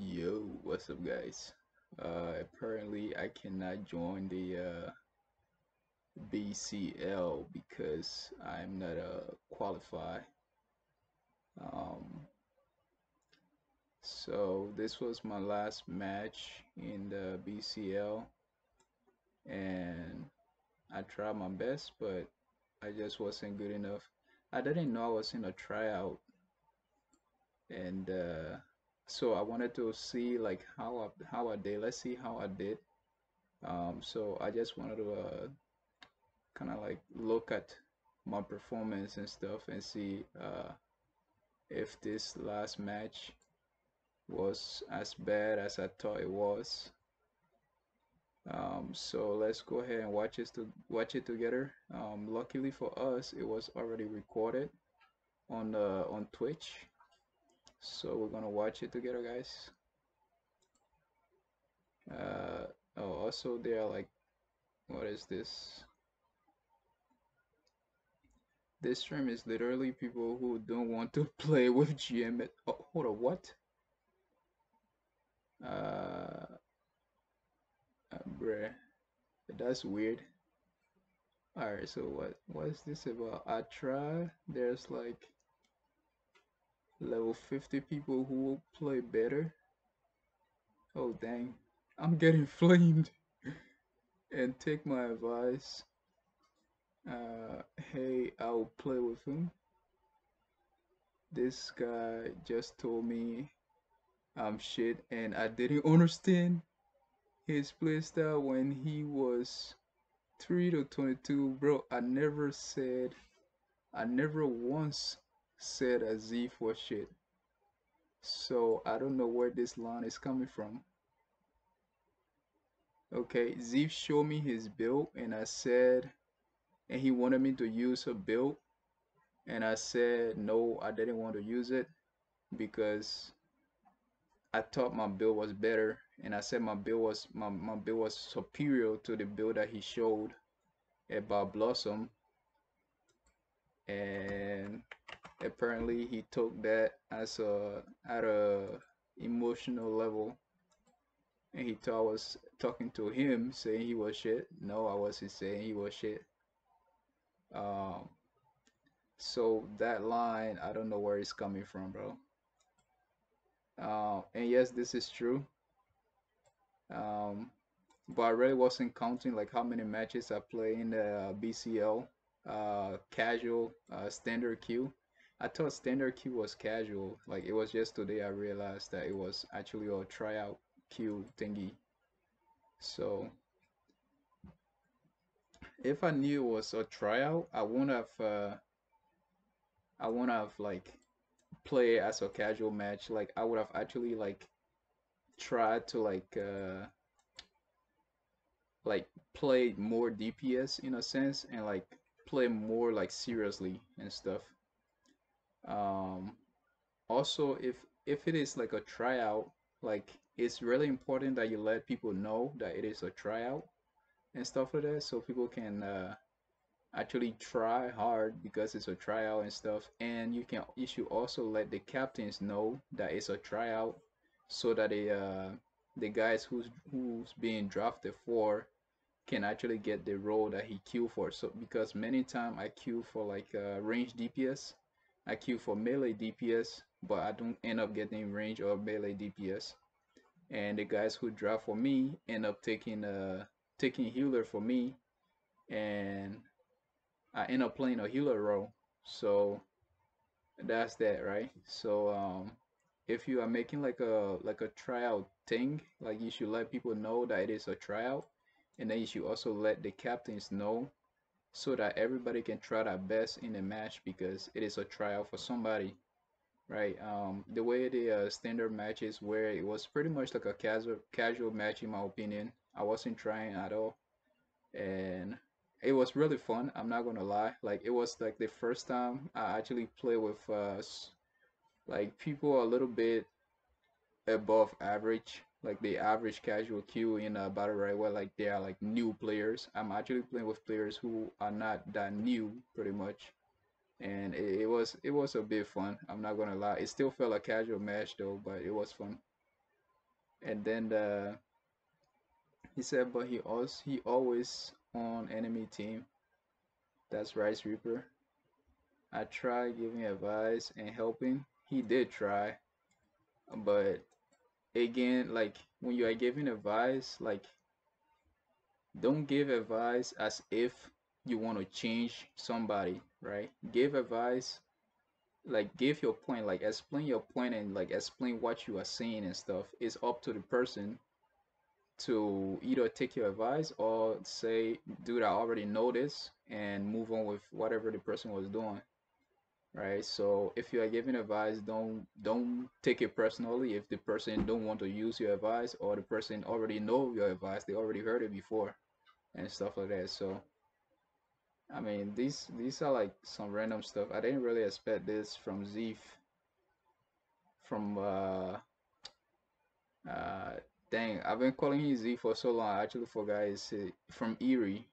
Yo, what's up, guys? Uh, apparently, I cannot join the uh, BCL because I'm not uh, qualified. Um, so this was my last match in the BCL, and I tried my best, but I just wasn't good enough. I didn't know I was in a tryout, and uh, so I wanted to see like how I, how I did. Let's see how I did. Um, so I just wanted to uh, kind of like look at my performance and stuff and see uh, if this last match was as bad as I thought it was. Um, so let's go ahead and watch it to watch it together. Um, luckily for us, it was already recorded on uh, on Twitch, so we're gonna watch it together, guys. Uh, oh, also they are like, what is this? This stream is literally people who don't want to play with GM. at Oh, hold on, what? Uh, uh bruh, that's weird. Alright, so what what is this about? I try. There's like level 50 people who will play better. Oh dang, I'm getting flamed. and take my advice. Uh, hey, I'll play with him. This guy just told me I'm shit and I didn't understand his playstyle when he was 3 to 22. Bro, I never said, I never once said a Z for shit. So I don't know where this line is coming from. Okay, Z showed me his build and I said and he wanted me to use a build and I said no I didn't want to use it because I thought my build was better and I said my build was my, my build was superior to the build that he showed about Blossom and apparently he took that as a at a emotional level and he thought I was talking to him saying he was shit no I wasn't saying he was shit um, so that line, I don't know where it's coming from, bro. Uh, and yes, this is true. Um, but I really wasn't counting like how many matches I play in the BCL, uh, casual, uh, standard queue. I thought standard queue was casual. Like it was just today I realized that it was actually a tryout queue thingy. So if I knew it was a tryout, I wouldn't have. Uh, I wouldn't have like play as a casual match. Like I would have actually like tried to like uh, like play more DPS in a sense and like play more like seriously and stuff. Um, also, if if it is like a tryout, like it's really important that you let people know that it is a tryout and stuff like that so people can uh, actually try hard because it's a tryout and stuff. And you can you should also let the captains know that it's a tryout so that the uh, the guys who's who's being drafted for can actually get the role that he queue for. So because many time I queue for like uh, range DPS I queue for melee DPS but I don't end up getting range or melee DPS and the guys who draft for me end up taking uh taking healer for me and I end up playing a healer role. So that's that right? So um if you are making like a like a tryout thing like you should let people know that it is a tryout and then you should also let the captains know so that everybody can try their best in the match because it is a trial for somebody right um the way the uh, standard matches where it was pretty much like a casual casual match in my opinion I wasn't trying at all. And it was really fun. I'm not gonna lie. Like it was like the first time I actually played with uh like people a little bit above average, like the average casual queue in a battle right where like they are like new players. I'm actually playing with players who are not that new pretty much. And it, it was it was a bit fun. I'm not gonna lie. It still felt a casual match though, but it was fun. And then the he said, but he also he always on enemy team. That's Rice Reaper. I tried giving advice and helping. He did try, but again, like when you are giving advice, like don't give advice as if you want to change somebody, right? Give advice, like give your point, like explain your point and like explain what you are saying and stuff. It's up to the person to either take your advice or say, dude, I already know this and move on with whatever the person was doing. Right. So if you are giving advice, don't don't take it personally if the person don't want to use your advice or the person already know your advice, they already heard it before and stuff like that. So I mean these these are like some random stuff. I didn't really expect this from Xeyth from uh uh dang I've been calling him Z for so long I actually forgot uh, from Ehri.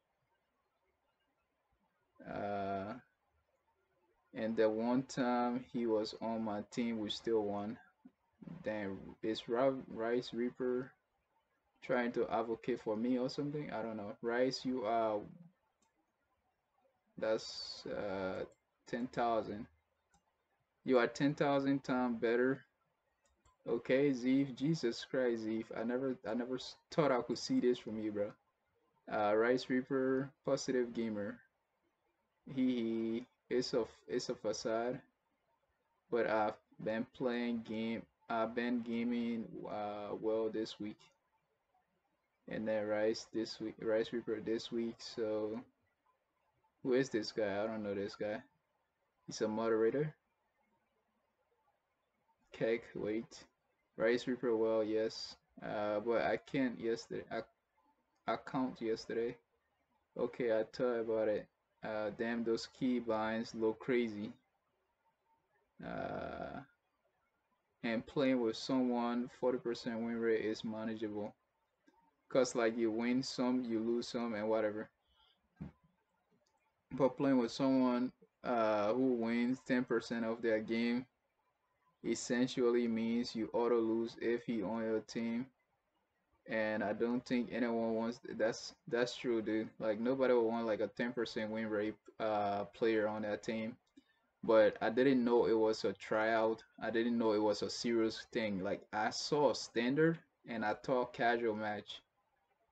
Uh and the one time he was on my team we still won. then is Rice Reaper trying to advocate for me or something? I don't know. Rice you are that's uh, 10,000. You are 10,000 times better. Okay, Xeyth. Jesus Christ, Xeyth. I never, I never thought I could see this from you, bro. Uh, Rice Reaper, positive gamer. He, it's a, it's a facade. But I've been playing game. I've been gaming uh, well this week. And then Rice this week, Rice Reaper this week. So who is this guy? I don't know this guy. He's a moderator. Cake, wait. Rice Reaper, well, yes. Uh, but I can't yesterday. I, I count yesterday. Okay, I thought about it. Uh, damn, those key binds look crazy. Uh, and playing with someone, 40% win rate is manageable. Cause like you win some, you lose some, and whatever but playing with someone uh, who wins 10% of their game essentially means you auto lose if he on your team and I don't think anyone wants that's that's true dude like nobody would want like a 10% win rate uh, player on that team but I didn't know it was a tryout I didn't know it was a serious thing like I saw a standard and I thought casual match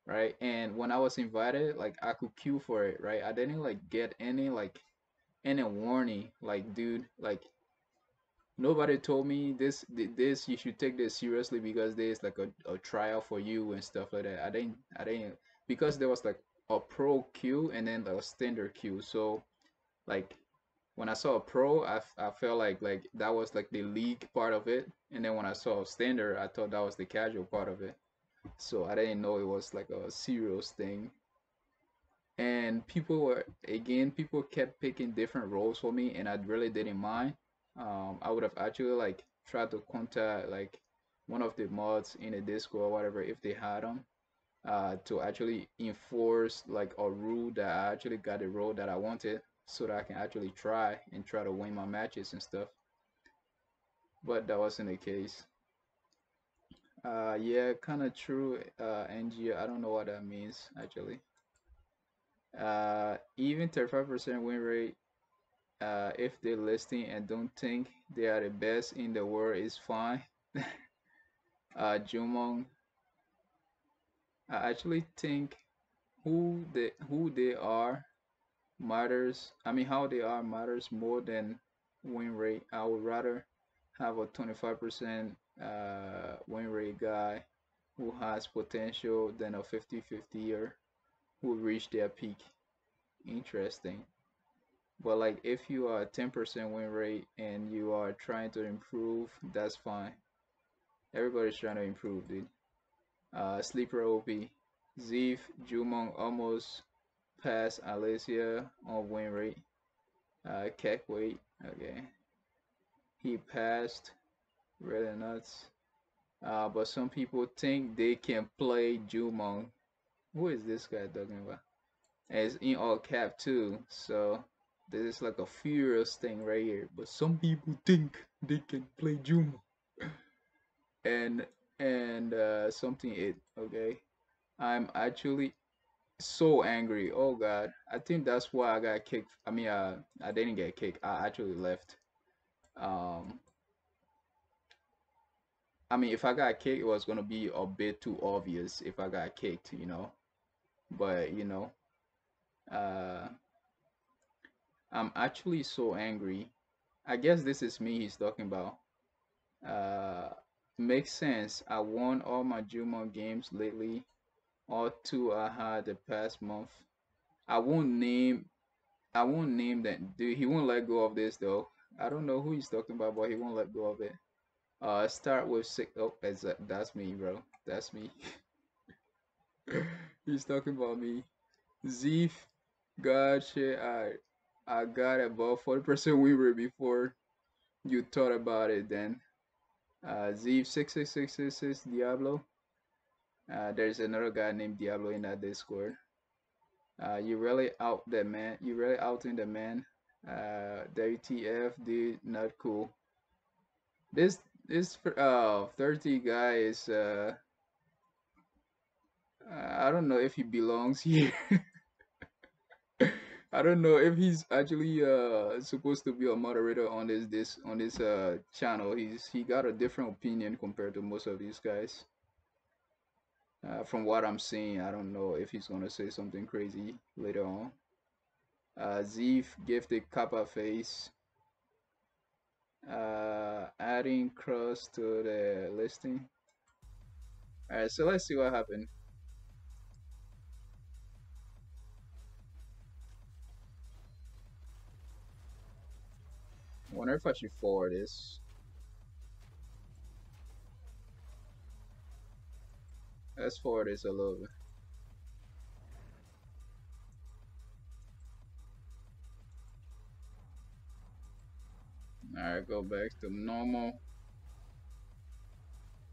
right? And when I was invited, like I could queue for it, right? I didn't like get any like any warning, like dude, like nobody told me this this you should take this seriously because there's like a, a trial for you and stuff like that. I didn't I didn't because there was like a pro queue and then the standard queue. So like when I saw a pro, I, I felt like like that was like the league part of it, and then when I saw standard, I thought that was the casual part of it so I didn't know it was like a serious thing. And people were again, people kept picking different roles for me, and I really didn't mind. Um, I would have actually like tried to contact like one of the mods in the Discord or whatever if they had them. Uh, to actually enforce like a rule that I actually got the role that I wanted so that I can actually try and try to win my matches and stuff. But that wasn't the case. Uh, yeah, kind of true, uh, NG. I don't know what that means actually. Uh, even 35% win rate, uh, if they're listing and don't think they are the best in the world is fine. uh, Jumong, I actually think who they who they are matters. I mean, how they are matters more than win rate. I would rather have a 25% uh, win rate guy who has potential than a 50 50 year who reached their peak. Interesting. But like if you are 10% win rate and you are trying to improve, that's fine. Everybody's trying to improve, dude. Uh, sleeper OP. Xeyth Jumong almost passed Alysia on win rate. Uh, Keck wait. Okay. He passed really nuts. Uh, but some people think they can play Jumong. Who is this guy talking about? And it's in all cap too. So this is like a furious thing right here. But some people think they can play Jumong. and and uh, something it Okay, I'm actually so angry. Oh God, I think that's why I got kicked. I mean, uh, I didn't get kicked. I actually left. Um, I mean, if I got kicked, it was gonna be a bit too obvious if I got kicked, you know. But you know, uh, I'm actually so angry. I guess this is me he's talking about. Uh, makes sense. I won all my Jumong games lately, all two I had the past month. I won't name. I won't name that. Dude, he won't let go of this though. I don't know who he's talking about, but he won't let go of it. Uh, start with six. Oh, that's that's me, bro. That's me. He's talking about me. Xeyth, God shit, I I got above 40% win rate before you thought about it then. Uh, Xeyth 66666 Diablo. Uh, there's another guy named Diablo in that Discord. Uh, you really out the man. You really out in the man. Uh, WTF, dude, not cool. This this uh 30 guy is uh I don't know if he belongs here. I don't know if he's actually uh supposed to be a moderator on this this on this uh channel. He's he got a different opinion compared to most of these guys. Uh, from what I'm seeing, I don't know if he's gonna say something crazy later on. Uh, Xeyth gifted Kappa face. Uh, adding cross to the listing. Alright, so let's see what happened. Wonder if I should forward this. Let's forward this a little bit. Alright, go back to normal.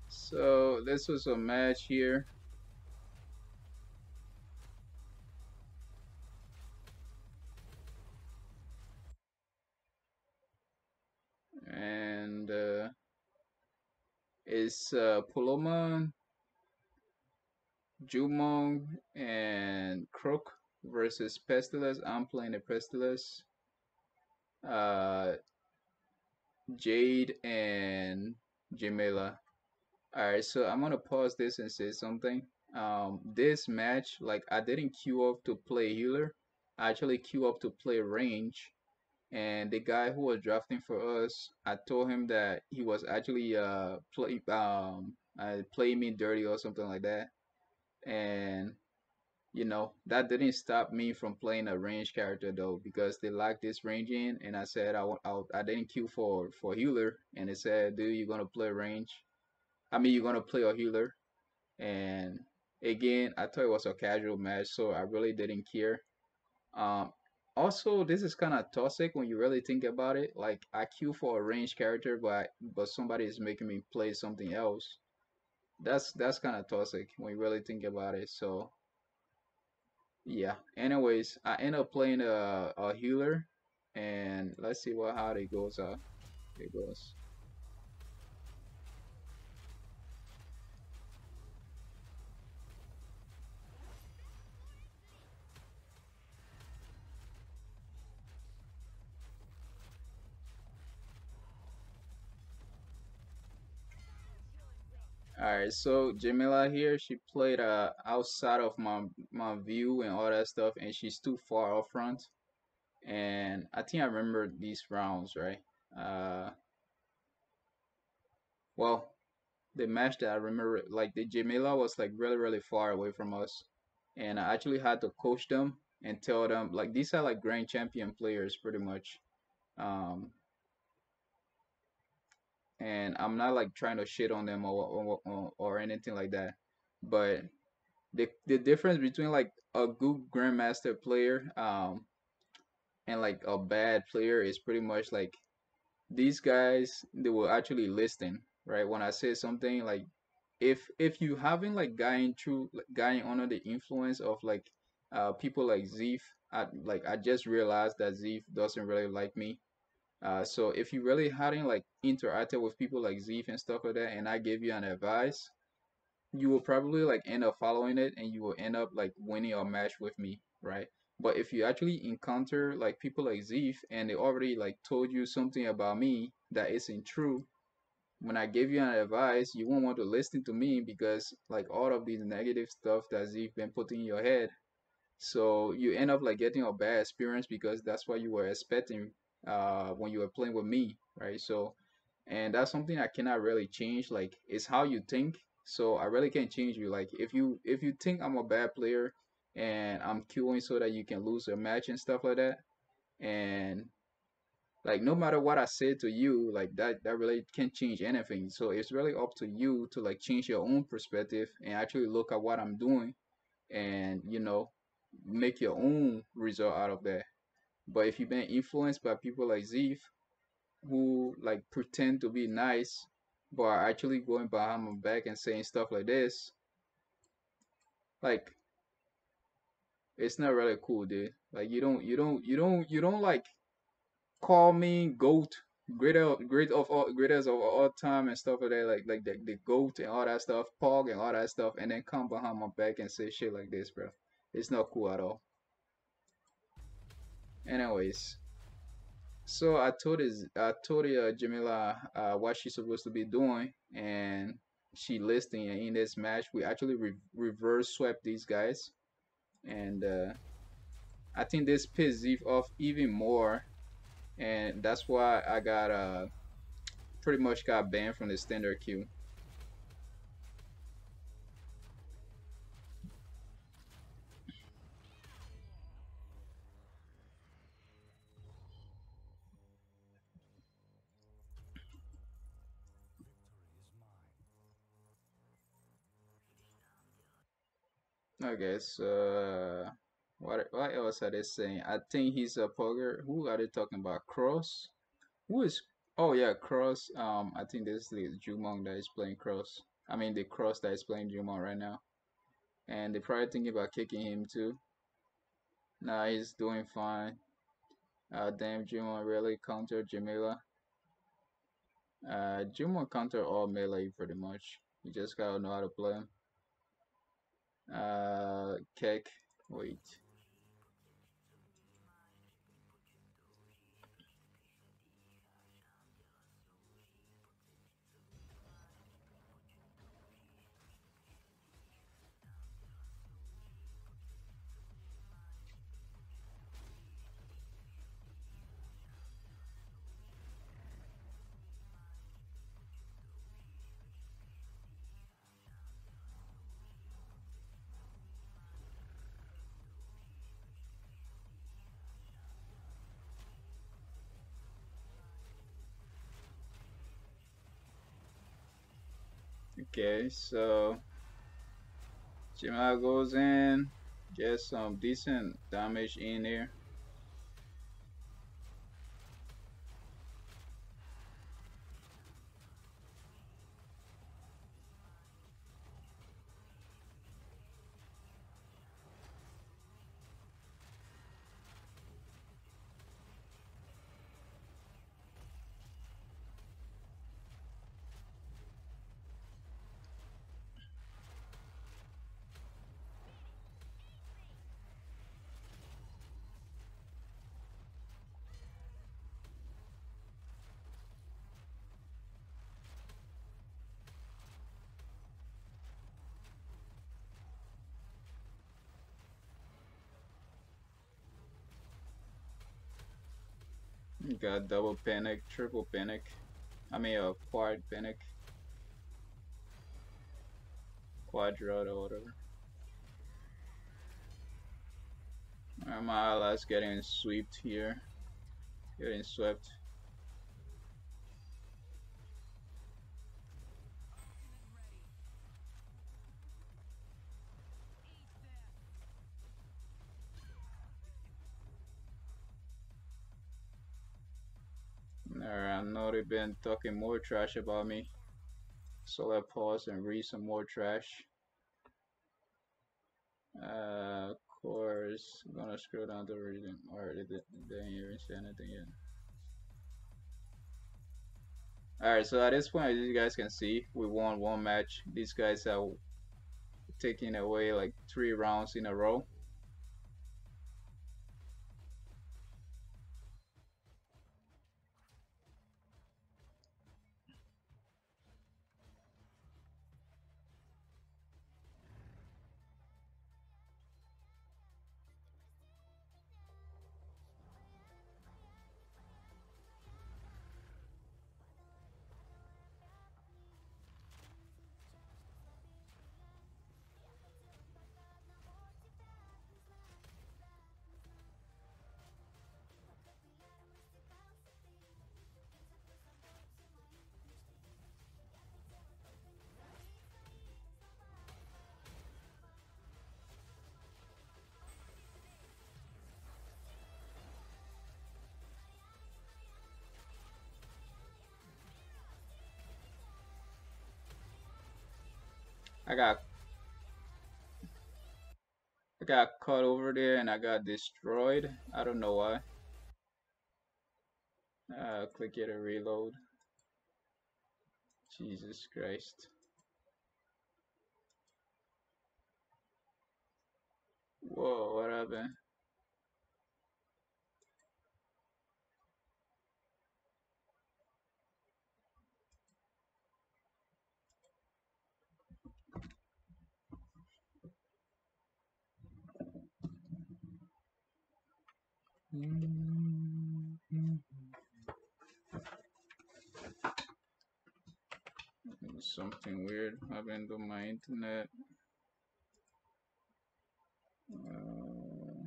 So this was a match here. It's uh, Jumong, and Croak versus Pestilus. I'm playing the Pestilus. Uh, Jade and Jamila. Alright, so I'm gonna pause this and say something. Um, this match, like I didn't queue up to play healer. I actually queue up to play range. And the guy who was drafting for us, I told him that he was actually uh play um uh, me dirty or something like that. And you know that didn't stop me from playing a range character though because they lacked this ranging. And i said i, I, I didn't queue for for healer. And they said dude you're gonna play range? I mean you're gonna play a healer. And again i thought it was a casual match so i really didn't care. Um also this is kind of toxic when you really think about it like i queue for a range character but but somebody is making me play something else that's that's kind of toxic when you really think about it so yeah. Anyways, I end up playing a, a healer, and let's see what how it goes. Uh, it goes. Alright, so Jamila here, she played uh outside of my my view and all that stuff, and she's too far up front. And I think I remember these rounds, right? Uh, well, the match that I remember, like the Jamila was like really really far away from us, and I actually had to coach them and tell them like these are like grand champion players pretty much. Um, and I'm not like trying to shit on them or or, or, anything like that, but the the difference between like a good grandmaster player um and like a bad player is pretty much like these guys they will actually listen right? When i say something like if if you haven't like gotten through like, gotten under the influence of like uh people like Xeyth I like I just realized that Xeyth doesn't really like me Uh, so if you really hadn't like interacted with people like Xeyth and stuff like that, and I gave you an advice, you will probably like end up following it and you will end up like winning a match with me, right? But if you actually encounter like people like Xeyth and they already like told you something about me that isn't true, when I give you an advice, you won't want to listen to me because like all of these negative stuff that Xeyth been putting in your head. So you end up like getting a bad experience because that's what you were expecting uh when you were playing with me, right? So and that's something I cannot really change. Like it's how you think. So I really can't change you. Like if you if you think I'm a bad player and I'm queuing so that you can lose a match and stuff like that, and like no matter what I say to you, like that that really can't change anything. So it's really up to you to like change your own perspective and actually look at what I'm doing and you know make your own result out of that. But if you've been influenced by people like Xeyth who like pretend to be nice but are actually going behind my back and saying stuff like this, like it's not really cool, dude. Like you don't you don't you don't you don't like call me goat greater great of all greatest of all time and stuff like that like like the, the goat and all that stuff pog and all that stuff and then come behind my back and say shit like this bro it's not cool at all anyways so i told his i told uh, jamila uh, what she's supposed to be doing and she listing and in this match we actually re reverse swept these guys and uh, i think this pissed Xeyth off even more and that's why I got uh pretty much got banned from the standard queue. Okay, so what what else are they saying? I think he's a poker. Who are they talking about? Cross? Who is? Oh yeah, Cross. Um, I think this is the Jumong that is playing Cross. I mean the Cross that is playing Jumong right now, and they're probably thinking about kicking him too. Nah, he's doing fine. Uh, damn, Jumong really counter Jamila. Uh, Jumong counter all melee pretty much. You just gotta know how to play him. Uh, cake Wait. Okay, so Jamal goes in, gets some decent damage in there. Got double panic, triple panic. I mean, a uh, quad panic. Quadrat or whatever. Alright, my allies getting swept here. Getting swept. They've been talking more trash about me. So let pause and read some more trash. Uh, of course, I'm gonna scroll down to read them. Alright, they, they ain't even say anything yet. Alright, so at this point, as you guys can see, we won one match. These guys are taking away like three rounds in a row. I got I got caught over there and I got destroyed. I don't know why. Uh, click here to reload. Jesus Christ. Whoa, what happened? Something weird happened to my internet. Uh,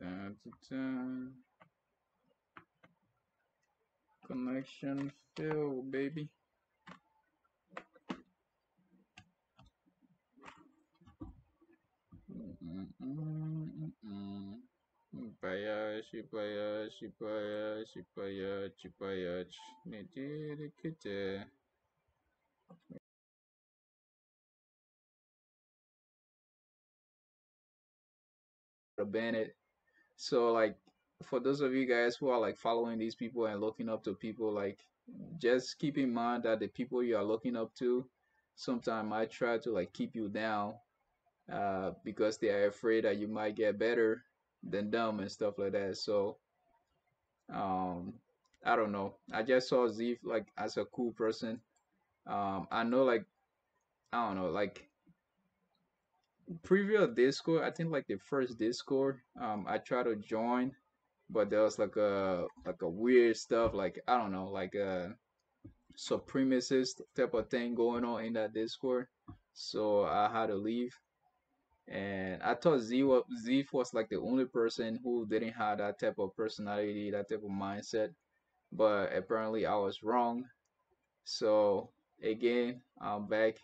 da, da, da. Connection fail, baby. Shipaya, Shipaya, Shipaya, Shipaya, Nidirikite. Bennett. So like for those of you guys who are like following these people and looking up to people, like just keep in mind that the people you are looking up to sometimes might try to like keep you down uh, because they are afraid that you might get better than them and stuff like that. So um, I don't know. I just saw Xeyth like as a cool person. Um, I know like I don't know like previous Discord. I think like the first Discord. Um, I tried to join, but there was like a like a weird stuff like I don't know like a supremacist type of thing going on in that Discord. So I had to leave and I thought Z was, Xeyth was like the only person who didn't have that type of personality, that type of mindset. But apparently I was wrong. So again, I'm back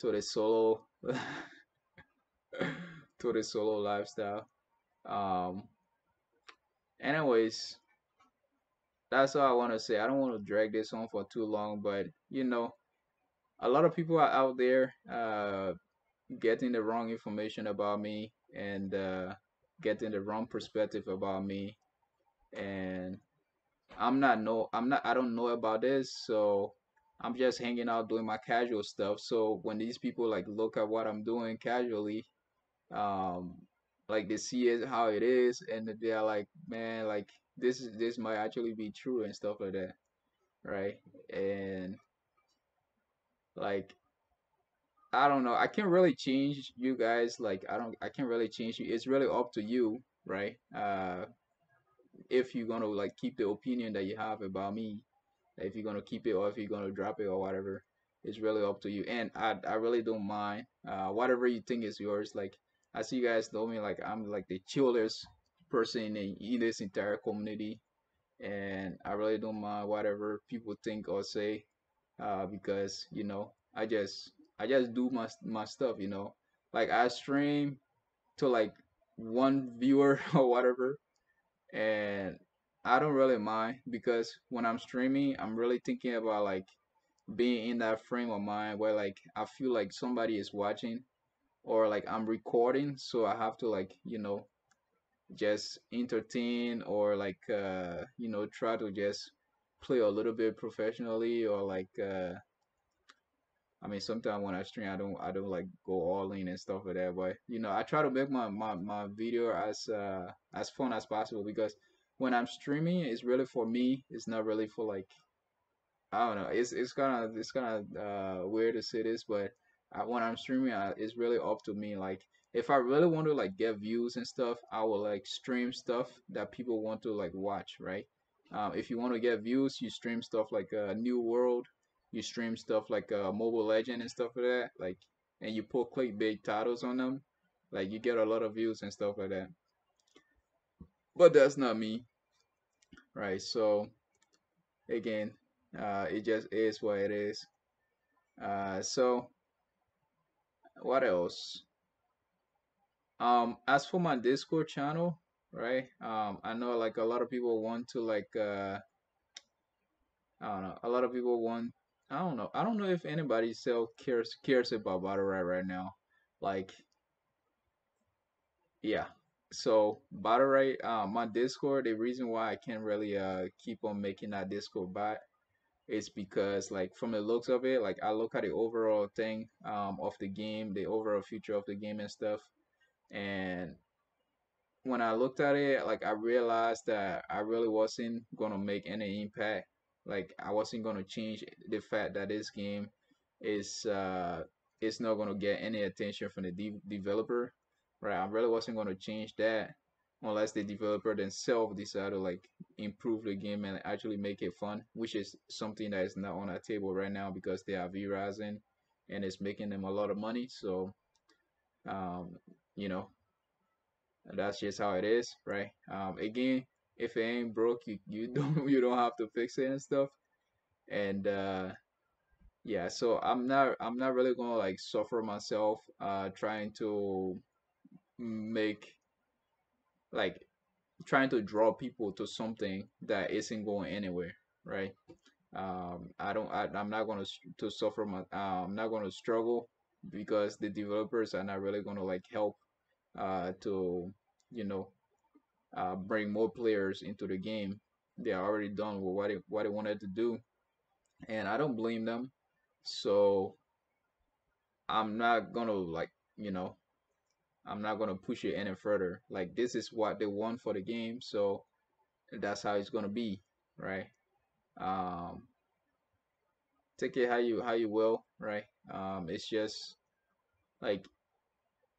to the solo to the solo lifestyle. Um anyways, that's all I want to say. I don't want to drag this on for too long, but you know, a lot of people are out there uh getting the wrong information about me and uh, getting the wrong perspective about me. And i'm not know i'm not i don't know about this so i'm just hanging out doing my casual stuff. So when these people like look at what i'm doing casually um like they see it how it is and they're like man like this is this might actually be true and stuff like that right? And like I don't know. I can't really change you guys. Like I don't. I can't really change you. It's really up to you, right? Uh, if you're gonna like keep the opinion that you have about me, if you're gonna keep it or if you're gonna drop it or whatever, it's really up to you. And I I really don't mind. Uh, whatever you think is yours. Like I see you guys know me. Like I'm like the chillest person in, in this entire community, and I really don't mind whatever people think or say, uh, because you know I just I just do my my stuff, you know. Like I stream to like one viewer or whatever, and I don't really mind because when I'm streaming, I'm really thinking about like being in that frame of mind where like I feel like somebody is watching or like I'm recording, so I have to like you know just entertain or like uh you know try to just play a little bit professionally or like uh I mean sometimes when I stream I don't I don't like go all in and stuff like that but you know I try to make my my, my video as uh as fun as possible because when I'm streaming it's really for me it's not really for like I don't know. It's it's kind of it's kind of uh, weird to say this, but I, when I'm streaming, I, it's really up to me. Like, if I really want to like get views and stuff, I will like stream stuff that people want to like watch, right? Um, if you want to get views, you stream stuff like uh, New World, you stream stuff like uh, Mobile Legend and stuff like that, like, and you put clickbait titles on them, like you get a lot of views and stuff like that. But that's not me, right? So again, uh, it just is what it is. Uh, so what else? Um, as for my Discord channel, right? Um, I know like a lot of people want to like uh, I don't know. A lot of people want. I don't know. I don't know if anybody still cares cares about Battlerite right now. Like, yeah. So Battlerite, uh, my Discord. The reason why I can't really uh keep on making that Discord bot is because like from the looks of it, like I look at the overall thing um of the game, the overall future of the game and stuff, and when I looked at it, like I realized that I really wasn't gonna make any impact. Like I wasn't gonna change the fact that this game is uh it's not gonna get any attention from the de developer, right? I really wasn't gonna change that unless the developer themselves decide to like improve the game and actually make it fun, which is something that is not on our table right now because they are V-Rising and it's making them a lot of money. So um, you know, that's just how it is, right? Um, again, if it ain't broke, you, you don't you don't have to fix it and stuff. And uh, yeah, so I'm not I'm not really gonna like suffer myself uh, trying to make like trying to draw people to something that isn't going anywhere, right? Um, I don't I, I'm not gonna to suffer my uh, I'm not gonna struggle because the developers are not really gonna like help uh, to you know uh, bring more players into the game. They are already done with what they, what they wanted to do, and I don't blame them. So I'm not gonna like you know I'm not gonna push it any further. Like this is what they want for the game, so that's how it's gonna be, right? Um, take it how you how you will, right? Um, it's just like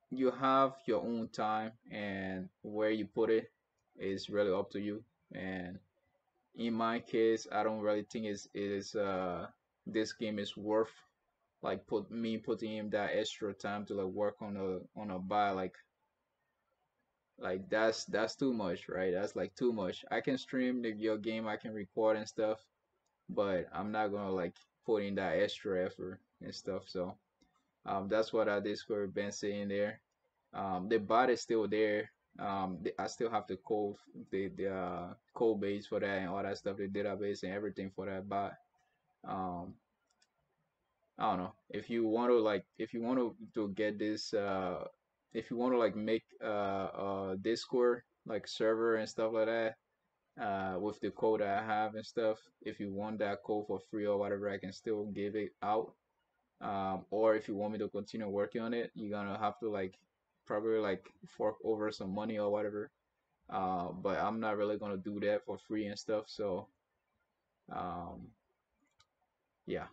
you have your own time and where you put it is really up to you. And in my case, I don't really think it's it is uh this game is worth like put me putting in that extra time to like work on a on a buy like like that's that's too much, right? That's like too much. I can stream the, your game, I can record and stuff, but I'm not gonna like put in that extra effort and stuff. So um, that's what I Discord been saying there. Um, the bot is still there. Um, the, I still have the code, the the uh, code base for that and all that stuff, the database and everything for that but Um, I don't know. If you want to like if you want to to get this uh if you want to like make uh a Discord like server and stuff like that uh with the code that I have and stuff if you want that code for free or whatever I can still give it out. Um or if you want me to continue working on it you're gonna have to like probably like fork over some money or whatever. Uh but I'm not really gonna do that for free and stuff so um yeah.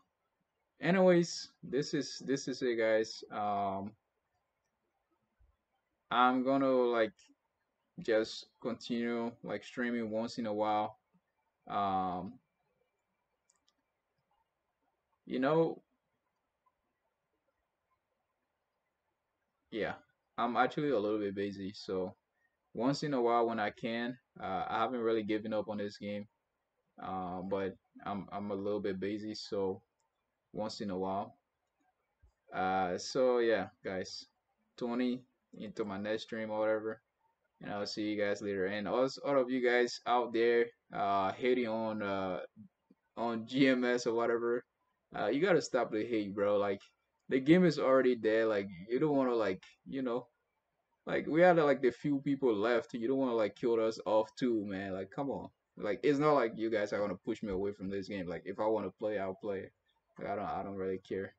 Anyways this is this is it guys. Um i'm gonna like just continue like streaming once in a while. Um you know yeah i'm actually a little bit busy so once in a while when i can uh, i haven't really given up on this game uh, but i'm i'm a little bit busy so once in a while Uh, so yeah, guys, 20 into my next stream or whatever, and I'll see you guys later. And also, all of you guys out there, uh, hating on uh on GMS or whatever, uh, you gotta stop the hate, bro. Like, the game is already there. Like you don't want to like you know like we had like the few people left. You don't want to like kill us off too, man. Like come on. Like it's not like you guys are gonna push me away from this game. Like if I want to play, I'll play. Like I don't I don't really care.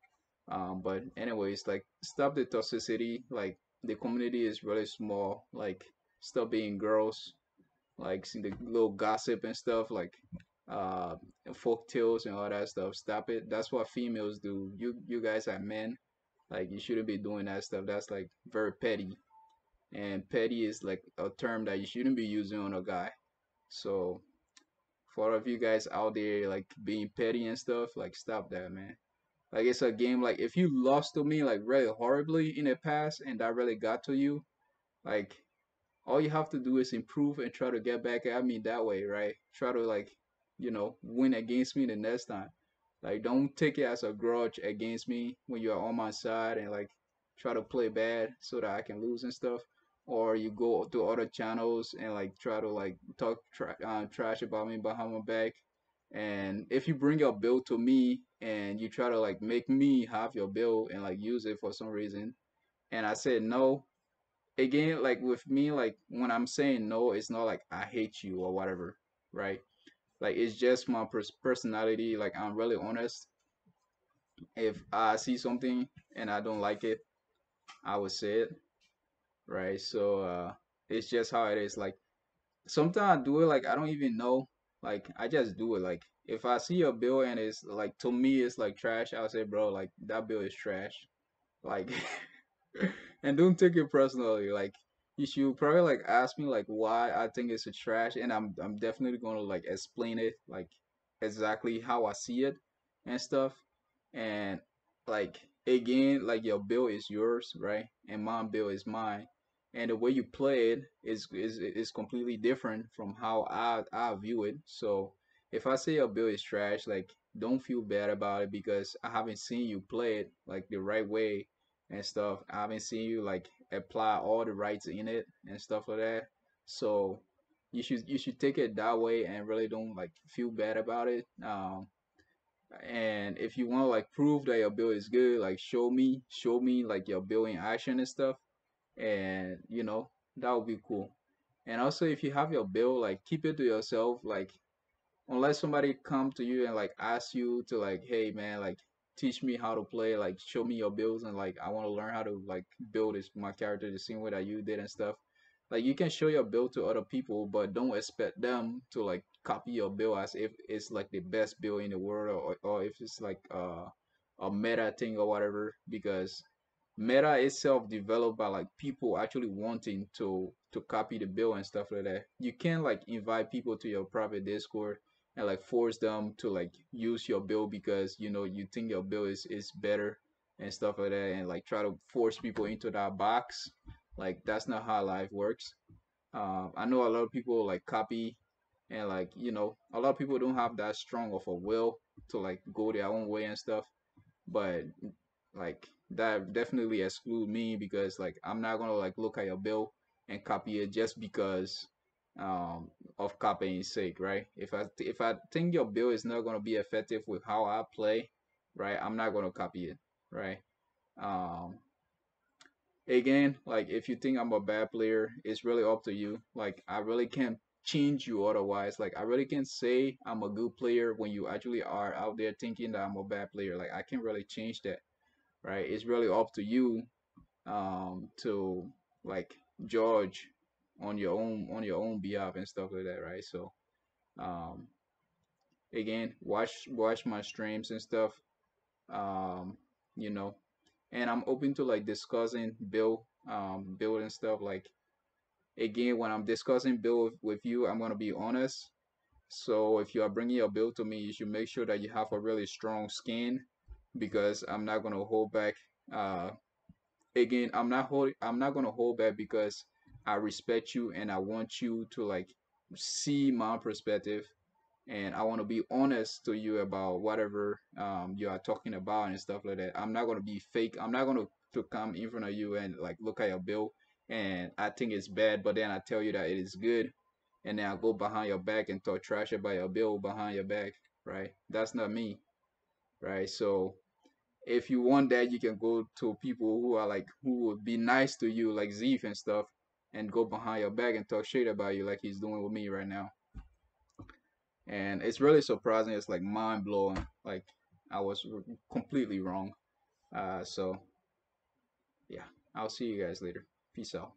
Um, but anyways, like stop the toxicity. Like the community is really small. Like stop being girls. Like see the little gossip and stuff. Like uh folk tales and all that stuff. Stop it. That's what females do. You you guys are men. Like you shouldn't be doing that stuff. That's like very petty. And petty is like a term that you shouldn't be using on a guy. So for all of you guys out there like being petty and stuff, like stop that, man. Like it's a game. Like if you lost to me like really horribly in the past and that really got to you, like all you have to do is improve and try to get back at me that way, right? Try to like, you know, win against me the next time. Like don't take it as a grudge against me when you're on my side and like try to play bad so that I can lose and stuff. Or you go to other channels and like try to like talk tra- uh, trash about me behind my back. And if you bring your bill to me and you try to like make me have your bill and like use it for some reason, and I said no, again, like with me, like when I'm saying no, it's not like I hate you or whatever, right? Like it's just my pers- personality. Like I'm really honest. If I see something and I don't like it, I would say it, right? So uh, it's just how it is. Like sometimes I do it like I don't even know. Like I just do it. Like if I see a bill and it's like to me it's like trash, I'll say, bro, like that bill is trash. Like and don't take it personally. Like you should probably like ask me like why I think it's a trash, and I'm I'm definitely gonna like explain it like exactly how I see it and stuff. And like again, like your bill is yours, right? And my bill is mine. And the way you play it is is is completely different from how I I view it. So if I say your bill is trash, like don't feel bad about it because I haven't seen you play it like the right way and stuff. I haven't seen you like apply all the rights in it and stuff like that. So you should you should take it that way and really don't like feel bad about it. Um, and if you want to like prove that your bill is good, like show me, show me like your bill in action and stuff, and you know that would be cool. And also, if you have your bill, like keep it to yourself. Like unless somebody come to you and like ask you to like hey man like teach me how to play like show me your builds and like i want to learn how to like build this my character the same way that you did and stuff like you can show your build to other people but don't expect them to like copy your bill as if it's like the best bill in the world or, or if it's like uh, a meta thing or whatever because meta itself developed by like people actually wanting to to copy the bill and stuff like that. You can't like invite people to your private discord and like force them to like use your bill because you know you think your bill is is better and stuff like that and like try to force people into that box. Like that's not how life works. Um i know a lot of people like copy and like you know a lot of people don't have that strong of a will to like go their own way and stuff but like that definitely exclude me because like I'm not gonna like look at your bill and copy it just because um of copying sake, right? If I if I think your bill is not gonna be effective with how I play, right, I'm not gonna copy it, right? Um again, like if you think I'm a bad player, it's really up to you. Like I really can't change you otherwise. Like I really can't say I'm a good player when you actually are out there thinking that I'm a bad player. Like I can't really change that right? It's really up to you um to like judge on your own on your own behalf and stuff like that, right? So um again, watch watch my streams and stuff. Um, you know, and I'm open to like discussing build um build and stuff like again when I'm discussing build with, you, I'm gonna be honest. So if you are bringing your build to me, you should make sure that you have a really strong skin because I'm not gonna hold back. Uh, again, I'm not hold I'm not gonna hold back because I respect you and I want you to like see my perspective and I want to be honest to you about whatever um you are talking about and stuff like that. I'm not gonna be fake. I'm not gonna to come in front of you and like look at your bill and I think it's bad, but then I tell you that it is good, and then I go behind your back and talk trash about your bill behind your back, right? That's not me, right? So if you want that, you can go to people who are like who would be nice to you, like Xeyth and stuff, and go behind your back and talk shit about you, like he's doing with me right now. And it's really surprising. It's like mind blowing. Like I was completely wrong. Uh, so yeah, I'll see you guys later. Peace out.